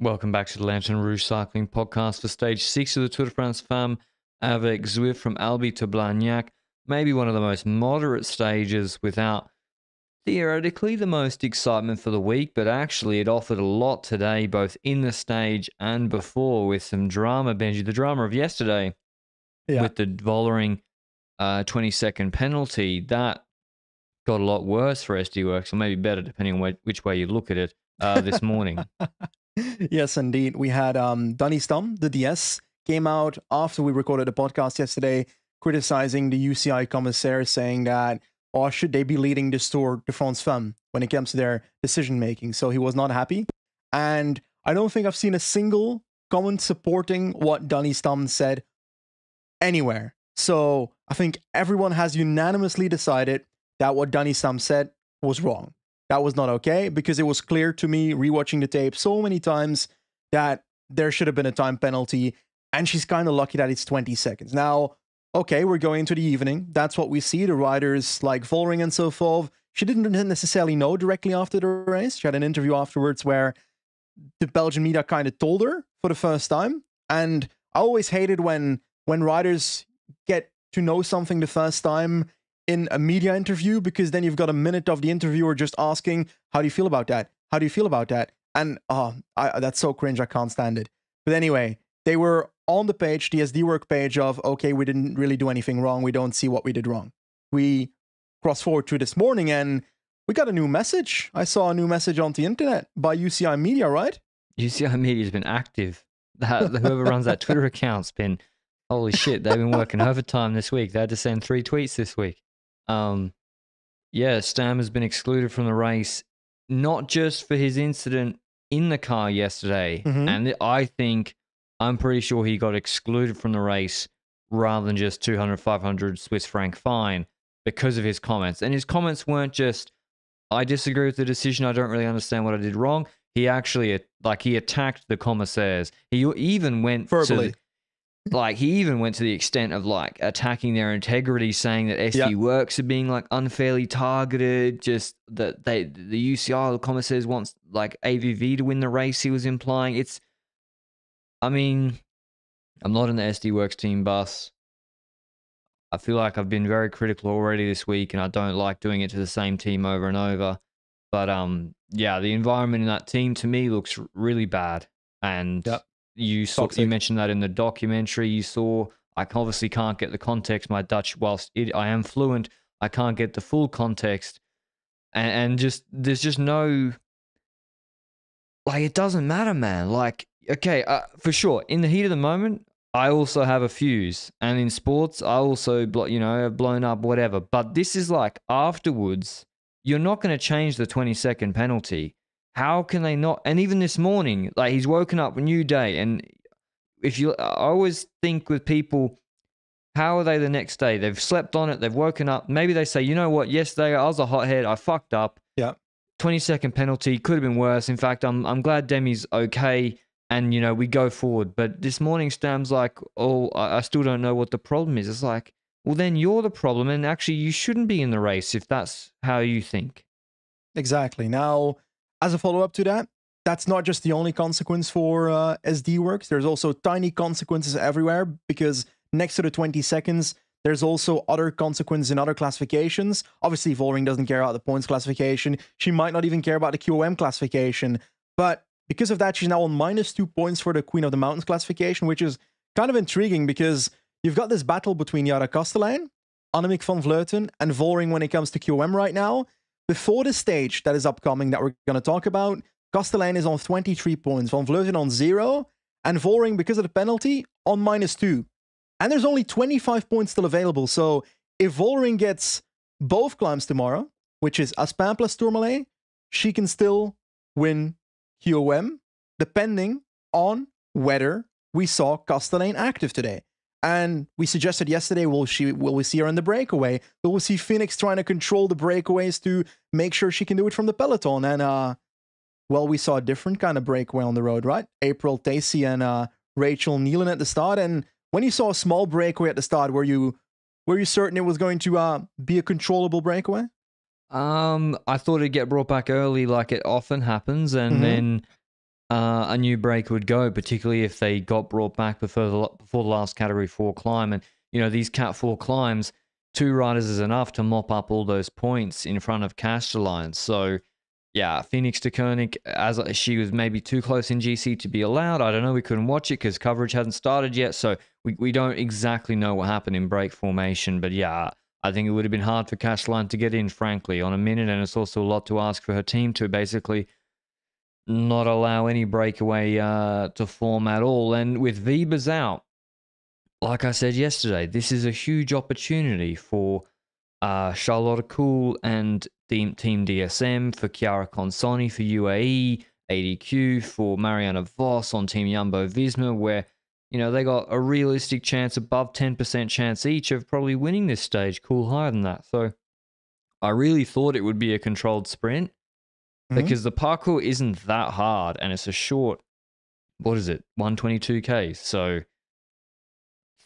Welcome back to the Lanterne Rouge Cycling Podcast for stage six of the Tour de France Femme avec Zwift from Albi to Blagnac. Maybe one of the most moderate stages without theoretically the most excitement for the week, but actually it offered a lot today, both in the stage and before, with some drama, Benji. The drama of yesterday Yeah. with the Vollering uh, 20 second penalty, that got a lot worse for SD Worx, or maybe better, depending on which way you look at it, uh, this morning. yes, indeed. We had um, Danny Stam, the DS, came out after we recorded the podcast yesterday, criticizing the UCI commissaire, saying that, or should they be leading this Tour de France Femme when it comes to their decision making? So he was not happy. And I don't think I've seen a single comment supporting what Danny Stam said anywhere. So I think everyone has unanimously decided that what Danny Stam said was wrong. That was not okay because it was clear to me rewatching the tape so many times that there should have been a time penalty. And she's kind of lucky that it's 20 seconds. Now, okay, we're going into the evening. That's what we see. The riders like Vollering and so forth. She didn't necessarily know directly after the race. She had an interview afterwards where the Belgian media kind of told her for the first time. And I always hated when when riders get to know something the first time in a media interview because then you've got a minute of the interviewer just asking, "How do you feel about that? How do you feel about that?" And oh, I, that's so cringe. I can't stand it. But anyway, they were on the page, the SD work page of, "Okay, we didn't really do anything wrong. We don't see what we did wrong." We cross forward to this morning and we got a new message. I saw a new message on the internet by UCI Media, right? UCI Media's been active. That, whoever runs that Twitter account's been holy shit. They've been working overtime this week. They had to send three tweets this week. Um, yeah, Stam has been excluded from the race, not just for his incident in the car yesterday, Mhm. and I think I'm pretty sure he got excluded from the race rather than just 200, 500 Swiss franc fine because of his comments. And his comments weren't just I disagree with the decision. I don't really understand what I did wrong. He actually like he attacked the commissaires. He even went Verbally. to like he even went to the extent of like attacking their integrity, saying that SD Yeah. Works are being like unfairly targeted. Just that they the UCI the commissaires wants like AVV to win the race. He was implying it's. I mean, I'm not in the SD Worx team bus. I feel like I've been very critical already this week, and I don't like doing it to the same team over and over. But um, yeah, the environment in that team to me looks really bad. And Yep. You saw you mentioned that in the documentary. You saw I obviously can't get the context. My Dutch, whilst it, I am fluent, I can't get the full context, and, and just there's just no like it doesn't matter, man. Like okay, uh, for sure, in the heat of the moment, I also have a fuse, and in sports, I also blo- you know have blown up whatever. But this is like afterwards, you're not going to change the 20 second penalty. How can they not? And even this morning, like he's woken up a new day, and if you, I always think with people, how are they the next day? They've slept on it, they've woken up. Maybe they say, you know what? Yesterday I was a hothead, I fucked up. Yeah. 20 second penalty could have been worse. In fact, I'm I'm glad Demi's okay and you know we go forward. But this morning Stam's like, oh, I, I still don't know what the problem is. It's like, well, then you're the problem, and actually you shouldn't be in the race if that's how you think. Exactly. Now, as a follow up to that, that's not just the only consequence for uh, SD Worx. There's also tiny consequences everywhere because next to the 20 seconds, there's also other consequences in other classifications. Obviously, Vollering doesn't care about the points classification. She might not even care about the QOM classification. But because of that, she's now on minus two points for the Queen of the Mountains classification, which is kind of intriguing because you've got this battle between Yara Kastelein, Annemiek van Vleuten, and Vollering when it comes to QOM right now. Before the stage that is upcoming that we're going to talk about, Kastelein is on 23 points, Van Vleuten on zero, and Vollering, because of the penalty, on minus two. And there's only 25 points still available. So if Vollering gets both climbs tomorrow, which is Aspin plus Tourmalet, she can still win QOM, depending on whether we saw Kastelein active today. And we suggested yesterday, will she will we see her in the breakaway? Will we see Fenix trying to control the breakaways to make sure she can do it from the peloton? And uh well, we saw a different kind of breakaway on the road, right? April Tacey and uh Rachel Neylan at the start. And when you saw a small breakaway at the start, were you were you certain it was going to uh be a controllable breakaway? Um, I thought it'd get brought back early, like it often happens, and Mhm. then uh, a new break would go, particularly if they got brought back before the, before the last Category 4 climb. And, you know, these Cat 4 climbs, two riders is enough to mop up all those points in front of Kastelein. So, yeah, Fenix-Deceuninck, as she was maybe too close in GC to be allowed. I don't know. We couldn't watch it because coverage hadn't started yet. So we, we don't exactly know what happened in break formation. But yeah, I think it would have been hard for Kastelein to get in, frankly, on a minute. And it's also a lot to ask for her team to basically not allow any breakaway uh, to form at all. And with Wiebes out, like I said yesterday, this is a huge opportunity for uh, Charlotte Kool and Team DSM, for Chiara Consonni, for UAE, ADQ, for Marianne Vos on Team Jumbo Visma, where you know they got a realistic chance, above 10% chance each, of probably winning this stage. Kool higher than that. So I really thought it would be a controlled sprint mm-hmm. because the parcours isn't that hard and it's a short, what is it, 122k. So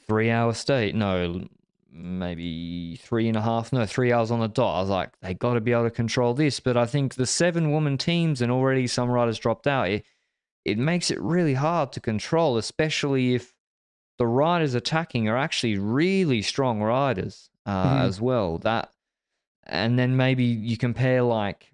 three hour state. No, maybe three and a half, no, three hours on the dot. I was like, they got to be able to control this. But I think the seven woman teams and already some riders dropped out, it, it makes it really hard to control, especially if the riders attacking are actually really strong riders uh, mm-hmm. as well. That, and then maybe you compare like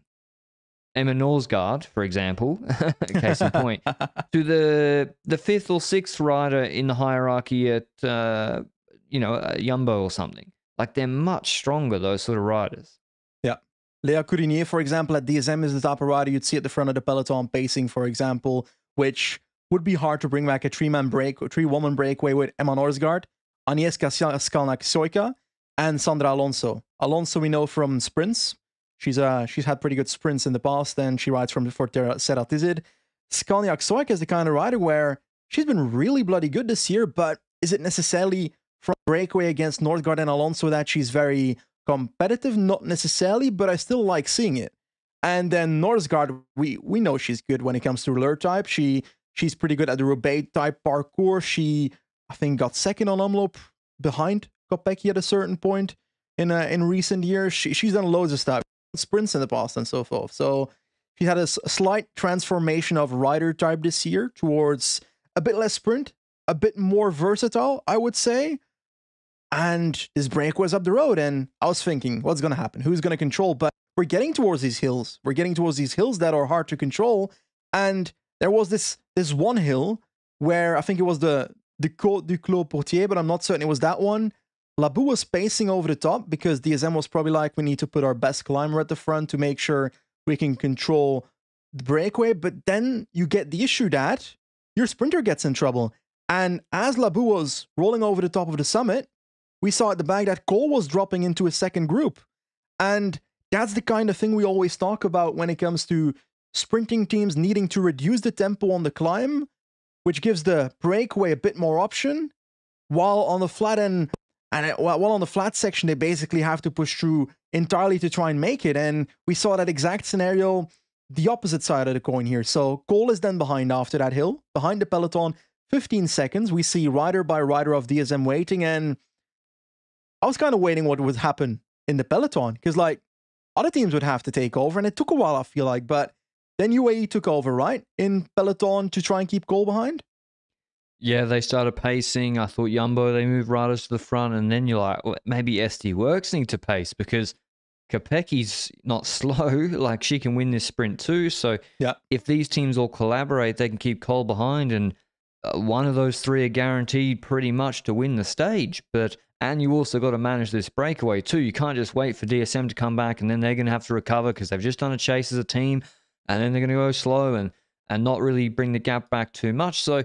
Emma Norsgaard, for example, case in point, to the the fifth or sixth rider in the hierarchy at uh, you know, a Jumbo or something. Like they're much stronger, those sort of riders. Yeah. Lea Coudinier, for example, at DSM is the type of rider you'd see at the front of the peloton pacing, for example, which would be hard to bring back a three man break, three woman breakaway with Emma Norsgaard, Agnieszka Skalniak Soika, and Sandra Alonso. Alonso, we know from sprints. She's uh she's had pretty good sprints in the past, and she rides from for Ceratizit. Skalniak Soika is the kind of rider where she's been really bloody good this year, but is it necessarily from breakaway against Norsgaard and Alonso that she's very competitive, not necessarily, but I still like seeing it. And then Norsgaard, we we know she's good when it comes to lure type. She she's pretty good at the Roubaix type parcours. She I think got second on Omloop behind Kopecky at a certain point in uh, in recent years. She, she's done loads of stuff, sprints in the past and so forth. So he had a, slight transformation of rider type this year towards a bit less sprint, a bit more versatile, I would say. And this break was up the road and i was thinking what's going to happen? Who's going to control? But we're getting towards these hills. We're getting towards these hills that are hard to control. And there was this this one hill where i think it was the the Côte du Clos Portier but i'm not certain it was that one Labous was pacing over the top because DSM was probably like, we need to put our best climber at the front to make sure we can control the breakaway. But then you get the issue that your sprinter gets in trouble. And as Labous was rolling over the top of the summit, we saw at the back that Kool was dropping into a second group. And that's the kind of thing we always talk about when it comes to sprinting teams needing to reduce the tempo on the climb, which gives the breakaway a bit more option. While on the flat end, and while on the flat section, they basically have to push through entirely to try and make it. And we saw that exact scenario, the opposite side of the coin here. So Kool is then behind after that hill, behind the peloton, 15 seconds. We see rider by rider of DSM waiting, and I was kind of waiting what would happen in the peloton because like other teams would have to take over, and it took a while. I feel like, but then UAE took over, right, in peloton to try and keep Kool behind. Yeah, they started pacing. I thought Yumbo, they moved riders to the front, and then you're like, well, maybe SD Worx need to pace because Kopecky's not slow. Like she can win this sprint too. So yeah. if these teams all collaborate, they can keep Kool behind, and uh, one of those three are guaranteed pretty much to win the stage. But and you also got to manage this breakaway too. You can't just wait for DSM to come back and then they're going to have to recover because they've just done a chase as a team and then they're going to go slow and, and not really bring the gap back too much. So,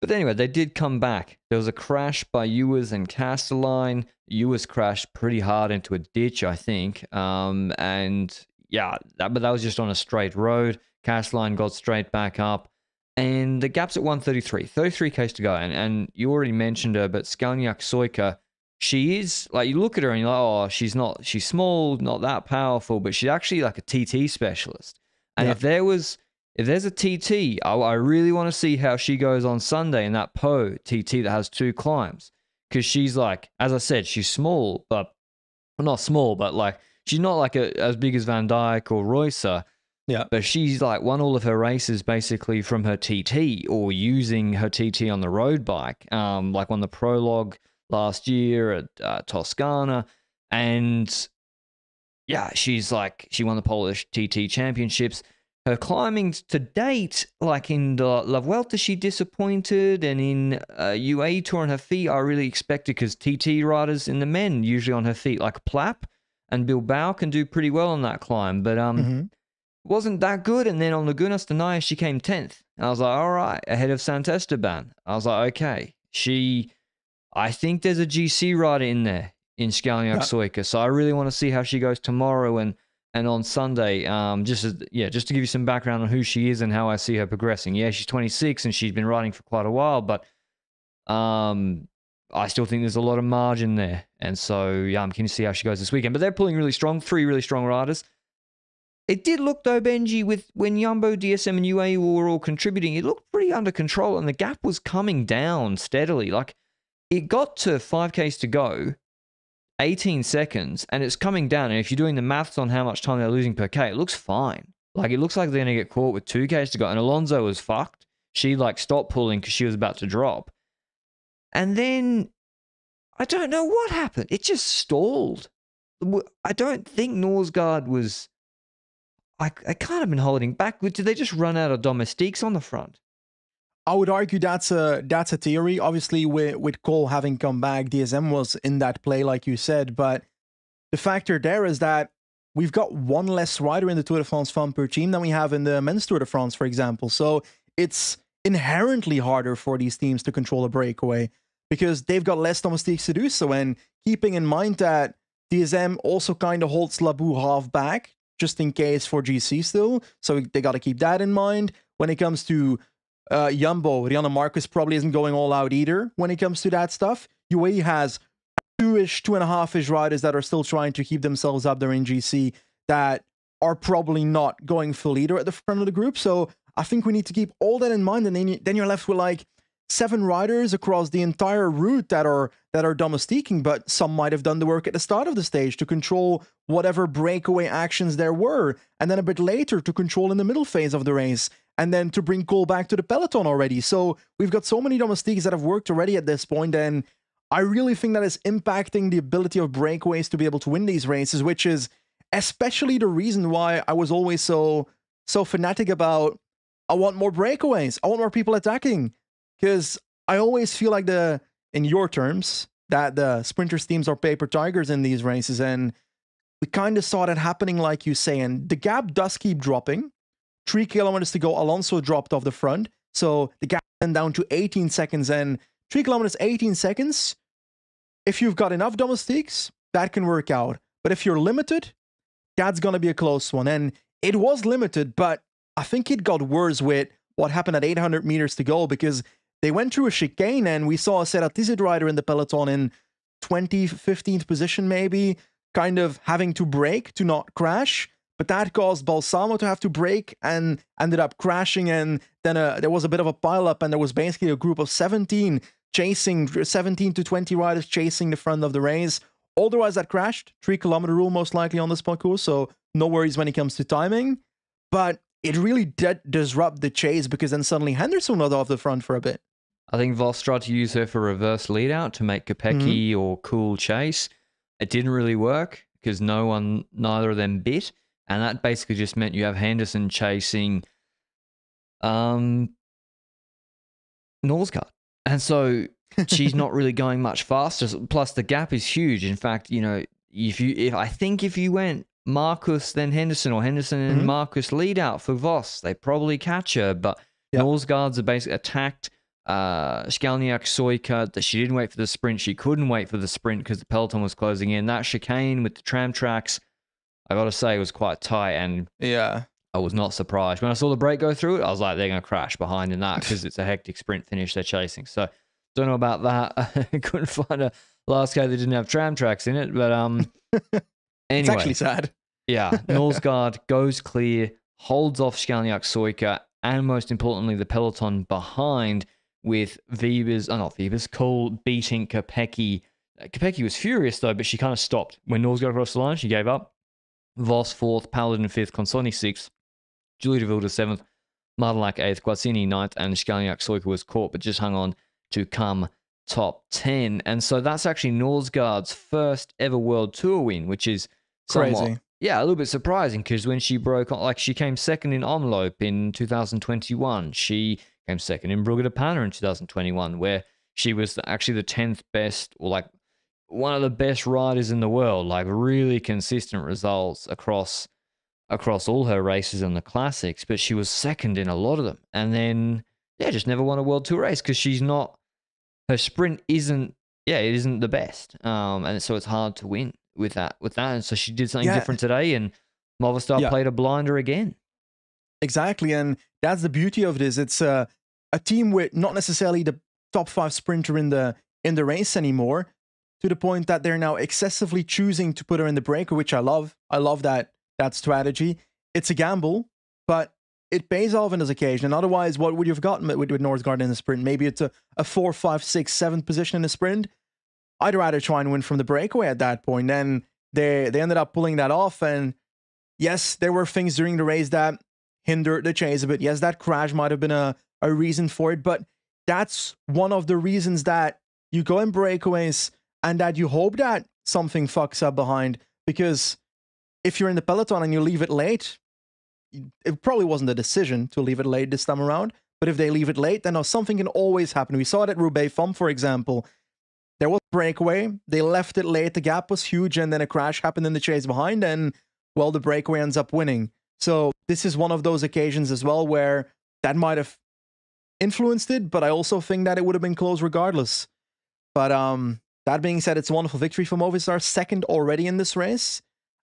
but anyway, they did come back. There was a crash by Ewers and Kastelein. Ewers crashed pretty hard into a ditch, I think. Um, and yeah, that, but that was just on a straight road. Kastelein got straight back up. And the gap's at 133, 33 k's to go. And, and you already mentioned her, but Skalniak Soika she is like you look at her and you're like, oh, she's not she's small, not that powerful, but she's actually like a TT specialist. And if there was if there's a TT, I, I really want to see how she goes on Sunday in that Pau TT that has two climbs. Because she's like, as I said, she's small, but well, not small, but like she's not like a, as big as Van Dijk or Reusser. Yeah. But she's like won all of her races basically from her TT or using her TT on the road bike, um, like on the prologue last year at uh, Toscana. And yeah, she's like, she won the Polish TT championships. Her climbing to date, like in the La Vuelta, she disappointed, and in uh, UAE Tour on Hafeet, I really expected because TT riders in the men usually on Hafeet, like Plapp and Bilbao, can do pretty well on that climb, but um, hmm wasn't that good. And then on Lagunas de Neila, she came 10th. And I was like, all right, ahead of Sant Esteban. I was like, okay, she, I think there's a GC rider in there in Yeah. Soika. So I really want to see how she goes tomorrow and, and on Sunday. Um, just as, yeah, just to give you some background on who she is and how I see her progressing. Yeah, she's 26 and she's been riding for quite a while, but um, I still think there's a lot of margin there. And so, yeah, I'm keen to see how she goes this weekend. But they're pulling really strong, three really strong riders. It did look though, Benji, with when Yumbo, DSM, and UAE were all contributing, it looked pretty under control, and the gap was coming down steadily. Like it got to 5Ks to go, 18 seconds, and it's coming down. And if you're doing the maths on how much time they're losing per K, it looks fine. Like it looks like they're gonna get caught with 2Ks to go. And Alonso was fucked. She like stopped pulling because she was about to drop. And then I don't know what happened. It just stalled. I don't think Norsgaard was. I, I can't have been holding back. Did they just run out of domestiques on the front? I would argue that's a that's a theory. Obviously, with with Kool having come back, DSM was in that play, like you said. But the factor there is that we've got one less rider in the Tour de France fund per team than we have in the men's Tour de France, for example. So it's inherently harder for these teams to control a breakaway because they've got less domestiques to do so. And keeping in mind that DSM also kind of holds Labous half back just in case for GC still. So they got to keep that in mind. When it comes to uh, Jumbo, Riejanne Markus probably isn't going all out either when it comes to that stuff. UAE has two-ish, two and a half-ish riders that are still trying to keep themselves up there in GC that are probably not going full either at the front of the group. So I think we need to keep all that in mind, and then you, then you're left with like seven riders across the entire route that are that are domestiquing, but some might have done the work at the start of the stage to control whatever breakaway actions there were, and then a bit later to control in the middle phase of the race, and then to bring Kool back to the peloton already. So we've got so many domestiques that have worked already at this point, and I really think that is impacting the ability of breakaways to be able to win these races, which is especially the reason why I was always so so fanatic about I want more breakaways. I want more people attacking because I always feel like the in your terms that the sprinters teams are paper tigers in these races and we kind of saw that happening like you say and the gap does keep dropping. 3 kilometers to go Alonso dropped off the front. So the gap went down to 18 seconds and 3 kilometers 18 seconds if you've got enough domestiques that can work out. But if you're limited, that's going to be a close one. And it was limited, but I think it got worse with what happened at 800 meters to go because they went through a chicane and we saw a Ceratizit rider in the peloton in 20, 15th position, maybe, kind of having to brake to not crash. But that caused Balsamo to have to brake and ended up crashing. And then uh, there was a bit of a pileup, and there was basically a group of 17 chasing, 17 to 20 riders chasing the front of the race. All the riders that crashed, three kilometer rule most likely on this parcours, so no worries when it comes to timing. But it really did disrupt the chase because then suddenly Henderson was off the front for a bit. I think Vos tried to use her for reverse lead out to make Kopecky or Kool chase. It didn't really work because no one, neither of them bit. And that basically just meant you have Henderson chasing um, Norsgaard. And so she's not really going much faster. Plus, the gap is huge. In fact, you know, if you, if I think if you went Markus then Henderson or Henderson and Mhm. Markus lead out for Vos, they probably catch her. But Yep. Norsgaards are basically attacked. Uh, Skalniak Soika, that she didn't wait for the sprint. She couldn't wait for the sprint because the peloton was closing in. That chicane with the tram tracks, I got to say, it was quite tight. And Yeah. I was not surprised. When I saw the brake go through it, I was like, they're going to crash behind in that because it's a hectic sprint finish they're chasing. So, don't know about that. I couldn't find a last guy that didn't have tram tracks in it. But um, It's anyway, actually sad. yeah, Norsgaard goes clear, holds off Skalniak Soika, and most importantly, the peloton behind with Wiebes, oh, not Wiebes, Kool beating. Uh, Kopecky was furious though, but she kind of stopped. When Norsgaard crossed the line, she gave up. Vos fourth, Paladin fifth, Consonni sixth. Julie De Wilde seventh, Marta Lach eighth, Guazzini ninth, and Skalniak Soika was caught, but just hung on to come top 10. And so that's actually Norsgaard's first ever World Tour win, which is somewhat, Crazy. yeah, a little bit surprising because when she broke on, like she came second in Omloop in 2021. She came second in Brugge-De Panne in 2021, where she was actually the 10th best or like one of the best riders in the world, like really consistent results across across all her races in the classics, but she was second in a lot of them. And then yeah, just never won a world tour race because she's not her sprint isn't yeah, it isn't the best. Um and so it's hard to win with that with that. And so she did something Yeah. different today and Movistar Yeah. played a blinder again. Exactly, and that's the beauty of this. It's a a team with not necessarily the top five sprinter in the in the race anymore, to the point that they're now excessively choosing to put her in the breaker, which I love. I love that that strategy. It's a gamble, but it pays off in this occasion. And otherwise, what would you have gotten with, with Norsgaard in the sprint? Maybe it's a, a four, five, six, seventh position in the sprint. I'd rather try and win from the breakaway at that point. Then they they ended up pulling that off, and yes, there were things during the race that hindered the chase a bit. Yes, that crash might have been a, a reason for it, but that's one of the reasons that you go in breakaways and that you hope that something fucks up behind. Because if you're in the peloton and you leave it late, it probably wasn't a decision to leave it late this time around. But if they leave it late, then something can always happen. We saw it at Roubaix Femmes, for example. There was a breakaway. They left it late. The gap was huge, and then a crash happened in the chase behind, and well, the breakaway ends up winning. So this is one of those occasions as well where that might have influenced it, but I also think that it would have been close regardless. But um, that being said, it's a wonderful victory for Movistar, second already in this race.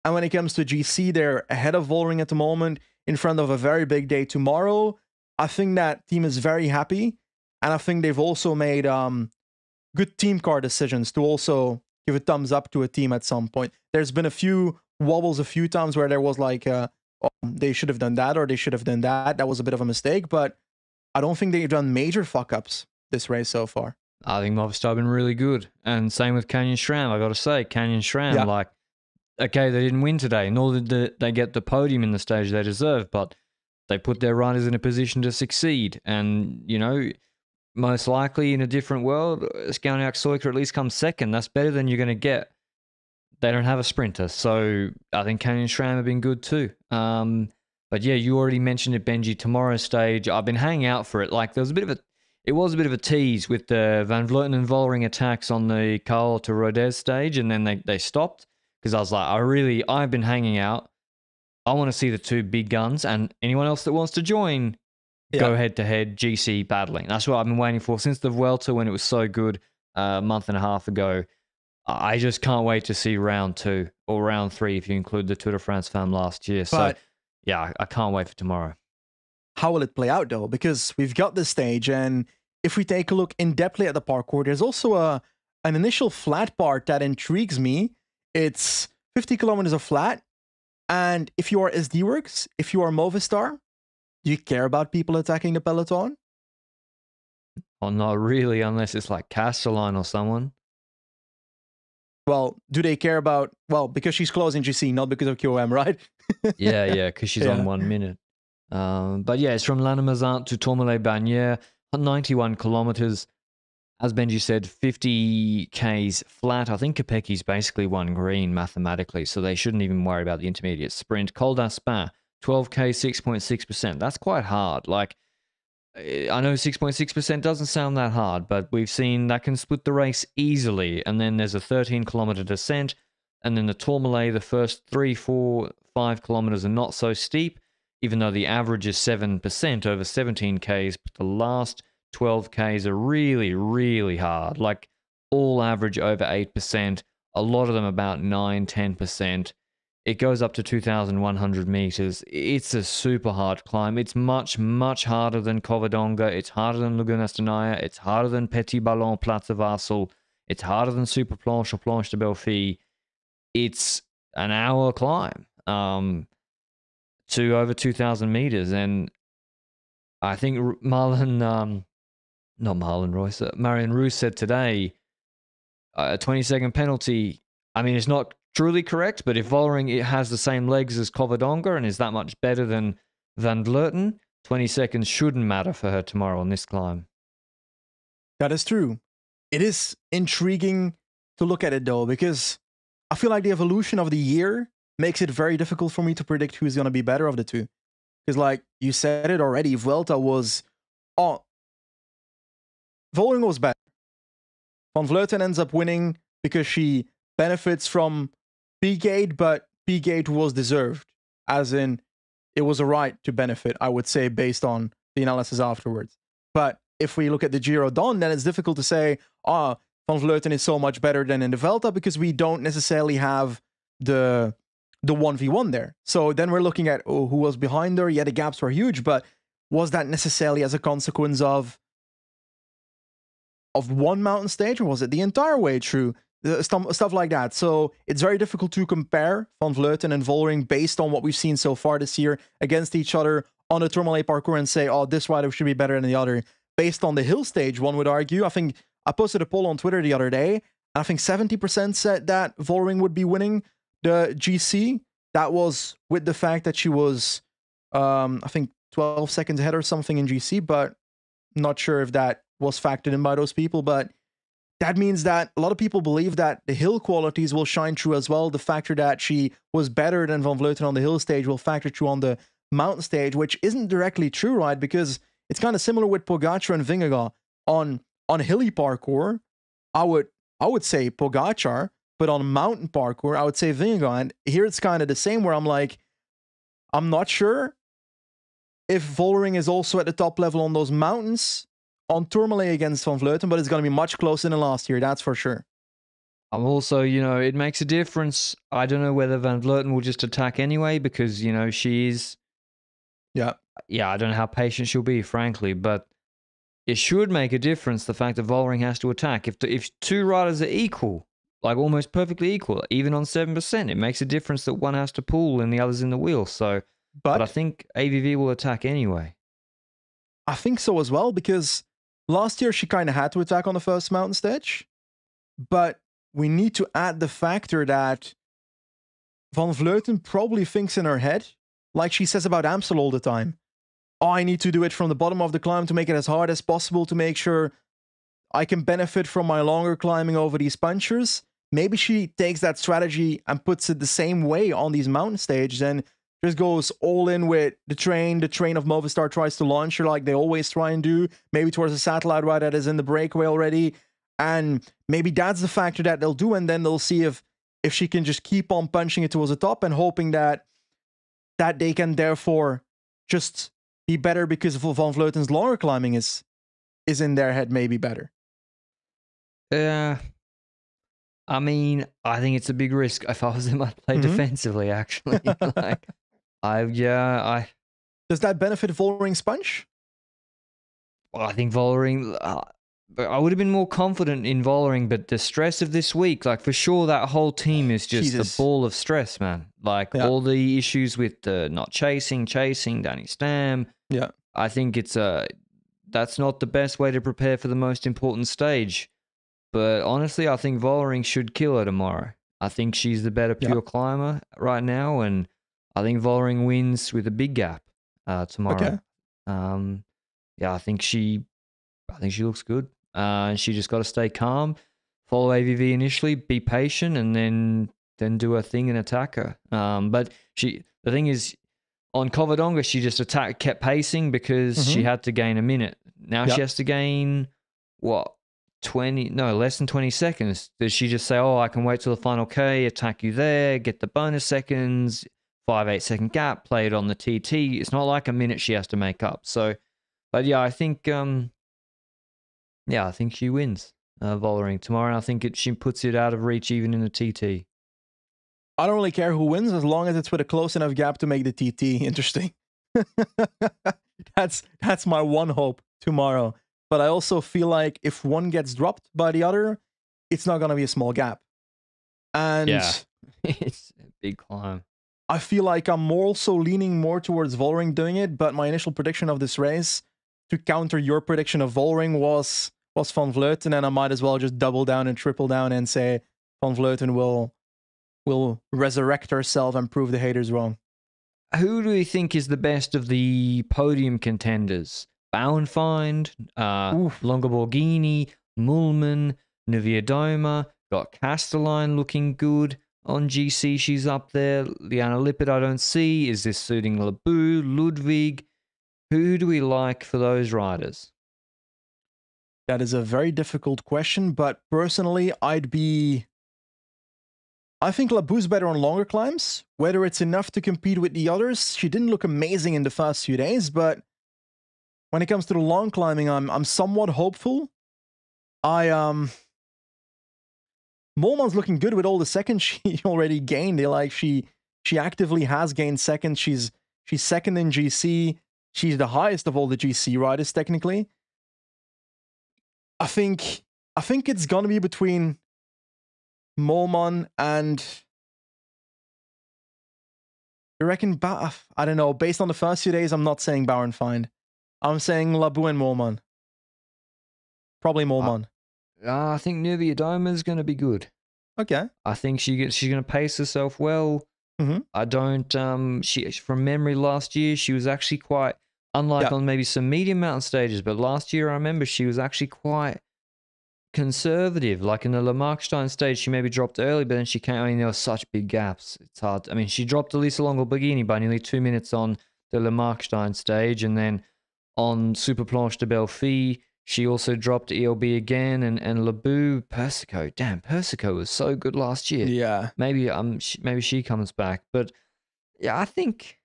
And when it comes to GC, they're ahead of Vollering at the moment, in front of a very big day tomorrow. I think that team is very happy, and I think they've also made um, good team car decisions to also give a thumbs up to a team at some point. There's been a few wobbles a few times where there was like, uh, oh, they should have done that or they should have done that. That was a bit of a mistake, but I don't think they've done major fuck ups this race so far. I think Movistar have been really good. And same with Canyon SRAM. I got to say, Canyon SRAM, Yeah. like, okay, they didn't win today, nor did they get the podium in the stage they deserve, but they put their riders in a position to succeed. And, you know, most likely in a different world, Skalniak Soika at least comes second. That's better than you're going to get. They don't have a sprinter. So I think Canyon SRAM have been good too. Um, but yeah, you already mentioned it, Benji. Tomorrow's stage, I've been hanging out for it. Like there was a bit of a, it was a bit of a tease with the Van Vleuten and Vollering attacks on the Cahors to Rodez stage, and then they they stopped because I was like, I really, I've been hanging out. I want to see the two big guns, and anyone else that wants to join, go head to head GC battling. That's what I've been waiting for since the Vuelta when it was so good uh, a month and a half ago. I just can't wait to see round two or round three if you include the Tour de France Femmes last year. So yeah, I can't wait for tomorrow. How will it play out though? Because we've got this stage, and if we take a look in depthly at the parcours, there's also a an initial flat part that intrigues me. It's 50 kilometers of flat, and if you are SD Worx, if you are Movistar, do you care about people attacking the peloton? Or not really, unless it's like Kastelein or someone. Well, do they care about well because she's closing GC, not because of QOM, right? yeah, yeah, because she's Yeah. on one minute. Um, but yeah, it's from Lannemezan to Tourmalet Bagnères, 91 kilometers. As Benji said, 50 Ks flat. I think Kopecky's basically one green mathematically, so they shouldn't even worry about the intermediate sprint. Col d'Aspin, 12K, 6.6%. That's quite hard. Like, eh, I know 6.6% doesn't sound that hard, but we've seen that can split the race easily. And then there's a 13 kilometer descent. And then the Tourmalet, the first three, four, five kilometers are not so steep, even though the average is 7% over 17 Ks. But the last 12 Ks are really, really hard. Like all average over 8%, a lot of them about 9, 10%. It goes up to 2,100 meters. It's a super hard climb. It's much, much harder than Covadonga. It's harder than Laguna. It's harder than Petit Ballon, Platzerwasel. It's harder than Super Planche or Planche de Belfi. It's an hour climb um, to over 2,000 meters. And I think Marlon, um, not Marlon Royce, uh, Marion Rousse said today a 20 second penalty. I mean, it's not truly correct, but if Vollering it has the same legs as Covadonga and is that much better than Van Vleuten, 20 seconds shouldn't matter for her tomorrow on this climb. That is true. It is intriguing to look at it though, because I feel like the evolution of the year makes it very difficult for me to predict who's going to be better of the two. Because, like you said it already, Vuelta was. Oh, Vollering was better. Van Vleuten ends up winning because she benefits from P-Gate, but P-Gate was deserved. As in, it was a right to benefit, I would say, based on the analysis afterwards. But if we look at the Giro Donne, then it's difficult to say, ah, oh, Van Vleuten is so much better than in the Vuelta because we don't necessarily have the the 1v1 there. So then we're looking at oh, who was behind her. Yeah, the gaps were huge, but was that necessarily as a consequence of of one mountain stage or was it the entire way through? Uh, stuff, stuff like that. So it's very difficult to compare Van Vleuten and Vollering based on what we've seen so far this year against each other on the Tourmalet parcours and say, oh, this rider should be better than the other. Based on the hill stage, one would argue. I think I posted a poll on Twitter the other day. And I think 70% said that Vollering would be winning the GC. That was with the fact that she was, um, I think, 12 seconds ahead or something in GC, but not sure if that was factored in by those people. But that means that a lot of people believe that the hill qualities will shine through as well. The factor that she was better than Van Vleuten on the hill stage will factor through on the mountain stage, which isn't directly true, right? Because it's kind of similar with Pogacar and Vingegaard on on hilly parcours. I would I would say Pogacar, but on mountain parcours, I would say Vingegaard. Here it's kind of the same, where I'm like, I'm not sure if Vollering is also at the top level on those mountains on Tourmalet against Van Vleuten, but it's going to be much closer than last year, that's for sure. I'm also, you know, it makes a difference. I don't know whether Van Vleuten will just attack anyway because, you know, she's. Yeah. Yeah, I don't know how patient she'll be, frankly, but it should make a difference the fact that Vollering has to attack. If, the, if two riders are equal, like almost perfectly equal, even on 7%, it makes a difference that one has to pull and the other's in the wheel. So, but, but I think AVV will attack anyway. I think so as well because Last year, she kind of had to attack on the first mountain stage, but we need to add the factor that Van Vleuten probably thinks in her head, like she says about Amstel all the time. Oh, I need to do it from the bottom of the climb to make it as hard as possible to make sure I can benefit from my longer climbing over these punchers. Maybe she takes that strategy and puts it the same way on these mountain stages and just goes all in with the train. The train of Movistar tries to launch her like they always try and do, maybe towards a satellite ride that is in the breakaway already. And maybe that's the factor that they'll do, and then they'll see if if she can just keep on punching it towards the top and hoping that that they can therefore just be better because Van Vleuten's longer climbing is is in their head maybe better. Yeah. I mean, I think it's a big risk. If I was them, I'd play mm-hmm. defensively. Actually, like I yeah, I does that benefit Vollering Sponge? Well, I think Vollering. Uh, I would have been more confident in Vollering, but the stress of this week, like for sure, that whole team is just Jesus. a ball of stress, man. Like yeah. all the issues with the not chasing, chasing, Danny Stam. Yeah, I think it's a that's not the best way to prepare for the most important stage. But honestly, I think Vollering should kill her tomorrow. I think she's the better pure climber right now, and I think Vollering wins with a big gap uh, tomorrow. Okay. Um, yeah, I think she, I think she looks good. Uh, and she just got to stay calm, follow AVV initially, be patient, and then then do her thing and attack her. Um, but she, the thing is, on Covadonga, she just attacked, kept pacing because mm-hmm. she had to gain a minute. Now yep. she has to gain what 20 no less than 20 seconds does she just say oh i can wait till the final k attack you there get the bonus seconds five eight second gap, play it on the TT. It's not like a minute she has to make up. So, but yeah, I think um, yeah, I think she wins uh, Vollering tomorrow. I think it she puts it out of reach even in the TT. I don't really care who wins as long as it's with a close enough gap to make the TT interesting. that's that's my one hope tomorrow. But I also feel like if one gets dropped by the other, it's not going to be a small gap. And yeah, it's a big climb. I feel like I'm more also leaning more towards Vollering doing it, but my initial prediction of this race to counter your prediction of Vollering was was Van Vleuten, and I might as well just double down and triple down and say Van Vleuten will will resurrect herself and prove the haters wrong. who do we think is the best of the podium contenders? Bauernfeind, uh, Oof. Longo Borghini, Mullman, Doma, got Kastelein looking good on GC. She's up there. Liane Lippert, I don't see. Is this suiting Labous, Ludwig? Who do we like for those riders? That is a very difficult question, but personally, I'd be. I think Labous's better on longer climbs. Whether it's enough to compete with the others, she didn't look amazing in the first few days, but when it comes to the long climbing, I'm I'm somewhat hopeful. I um Mollmann's looking good with all the seconds she already gained. They like she she actively has gained seconds. She's she's second in GC. She's the highest of all the GC riders technically. I think I think it's gonna be between Mollmann and you reckon ba- I don't know. Based on the first few days, I'm not saying Bauernfeind. I'm saying Labous and Mollmann. Probably Mormon. Uh, I think Niewiadoma is going to be good. okay. I think she gets, she's going to pace herself well. Mhm. I don't. Um, she from memory last year she was actually quite unlike Yeah. on maybe some medium mountain stages, but last year I remember she was actually quite conservative. Like in the Lamarckstein stage, she maybe dropped early, but then she came. I mean, there were such big gaps. It's hard. I mean, she dropped Elisa Longo Borghini by nearly two minutes on the Lamarckstein stage, and then on Super Planche de Belfi, she also dropped ELB again, and and Labous Persico. Damn, Persico was so good last year. Yeah. maybe um sh maybe she comes back but yeah i think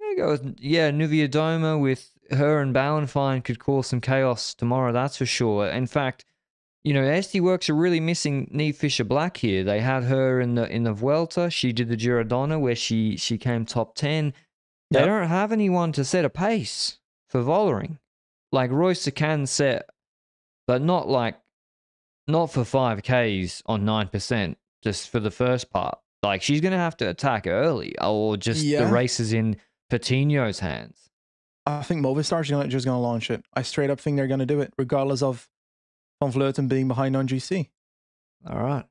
there go with, yeah Niewiadoma with her and Bauernfeind could cause some chaos tomorrow that's for sure. In fact you know SD Worx are really missing Niamh Fisher-Black here. They had her in the in the vuelta. She did the girodonna where she she came top 10 they Yep. don't have anyone to set a pace for vollering like Reusser can set but not like not for 5ks on 9% just for the first part like she's gonna have to attack early or just Yeah. the race is in Patiño's hands I think Movistar's gonna, just going to launch it. I straight up think they're going to do it, regardless of Van Vleuten being behind on GC. all right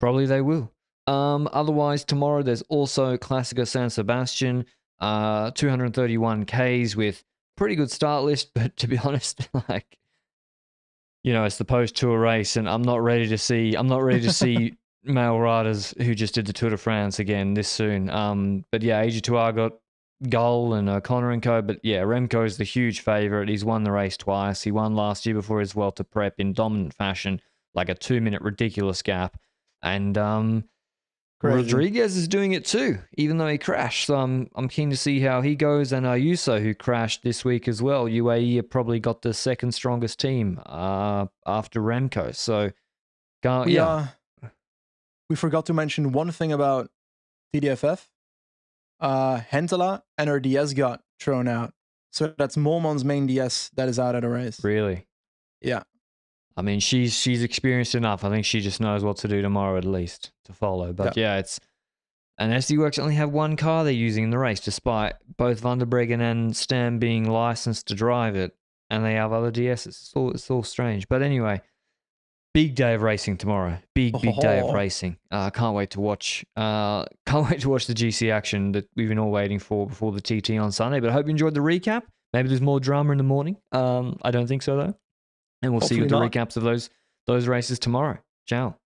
probably they will um otherwise tomorrow there's also Classica San Sebastian uh 231 Ks with pretty good start list but to be honest like you know it's the post tour race and I'm not ready to see I'm not ready to see male riders who just did the Tour de France again this soon. Um but yeah AG2R got Gall and O'Connor and co but yeah Remco is the huge favorite. He's won the race twice. He won last year before his Vuelta prep in dominant fashion like a 2 minute ridiculous gap. And um Crazy. Rodriguez is doing it too, even though he crashed. So I'm I'm keen to see how he goes. And Ayuso, who crashed this week as well. UAE have probably got the second strongest team uh, after Remco. So, We, yeah, uh, we forgot to mention one thing about TDFF. Uh, Hentela and her DS got thrown out. So that's Mollmann's main DS that is out of the race. really. Yeah. I mean, she's she's experienced enough. I think she just knows what to do tomorrow at least to follow. But yeah, it's and SD Worx only have one car they're using in the race, despite both Van der Breggen and Stam being licensed to drive it, and they have other DSs. It's all it's all strange. But anyway, big day of racing tomorrow. Big big day of Oh. racing. Uh, can't wait to watch. Uh, can't wait to watch the GC action that we've been all waiting for before the TT on Sunday. But I hope you enjoyed the recap. Maybe there's more drama in the morning. Um, I don't think so though. And we'll see you with the not. recaps of those those races tomorrow. Ciao.